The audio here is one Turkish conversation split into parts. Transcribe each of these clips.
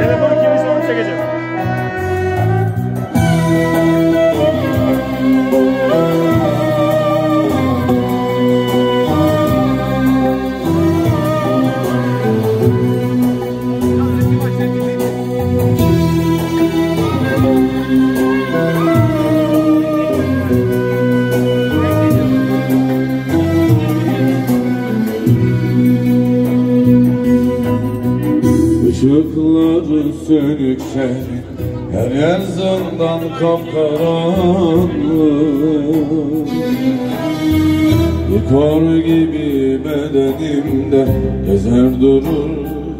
Telefonu kimisi onu çekecek. Sönük şehrin Her yer zindan kapkaranlık. Kor gibi bedenimde Gezer durur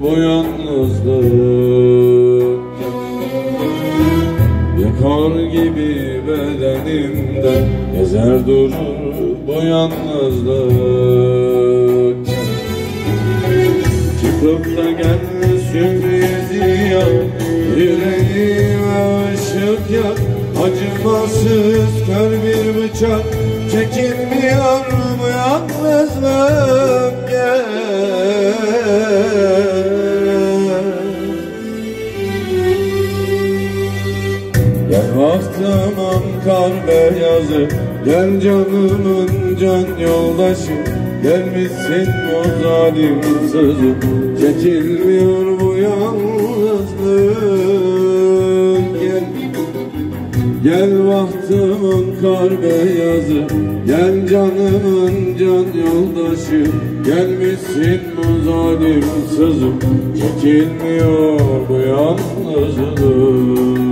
bu yalnızlık. Kor gibi bedenimde Gezer durur bu yalnızlık. Çıkıp da gelsin ya Yüreğime ışık yak Acımasız kör bir bıçak Çekilmiyor bu yalnızlık? Gel. Baktımın kar beyazı Gel canımın can yoldaşı Gelmişsin o zalim sözü Çekilmiyor bu yalnızlık Gel Gel bahtımın kar beyazı Gel canımın can yoldaşı. Gelmişsin bu zalim sözüm Çekilmiyor bu yalnızlık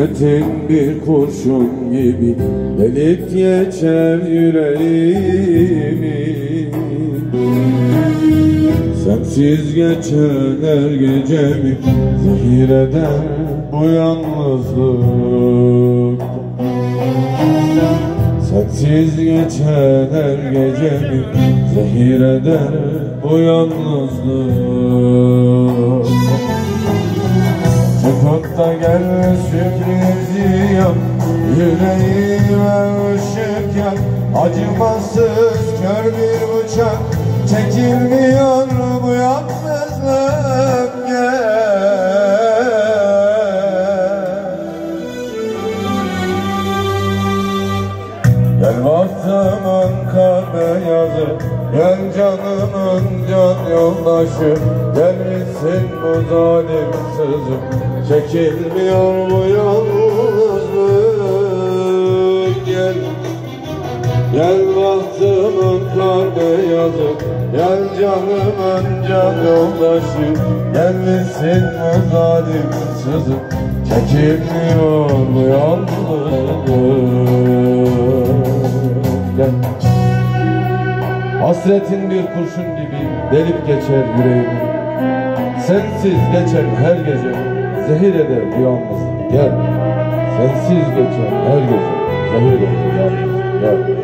Hasretin bir kurşun gibi delip geçer yüreğimi. Sensiz geçen her gecemi zehir eder bu yalnızlık. Sensiz geçen her gecemi zehir eder bu yalnızlık Çıkıp da gel sürprizi yap Yüreğime ışık yak Acımasız kör bir bıçak Çekilmiyor bu yalnızlık Gel bahtımın kar beyazı Gel canımın can yoldaşı. Gel bitsin bu zalim sözüm Çekilmiyor bu yalnızlık. Gel Gel bahtımın kar beyazı Gel canımın can yoldaşı. Gel bitsin bu zalim sözüm Çekilmiyor bu yalnızlık Hasretin bir kurşun gibi delip geçer yüreğimi. Sensiz geçen her gece zehir eder yalnızlık Gel Sensiz geçen her gece zehir eder yalnızlık Gel